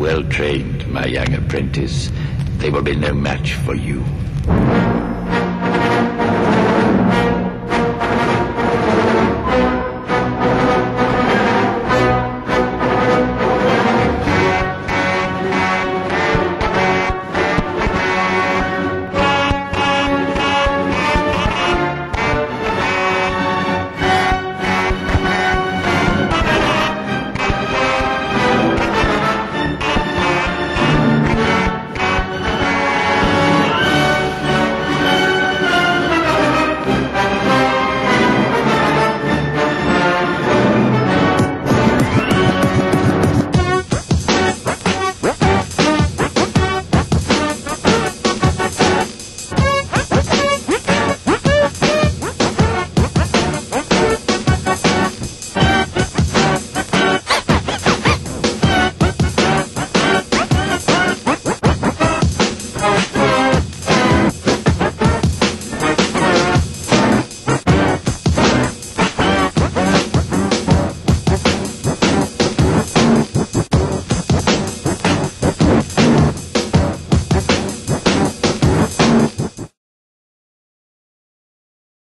well trained, my young apprentice. They will be no match for you.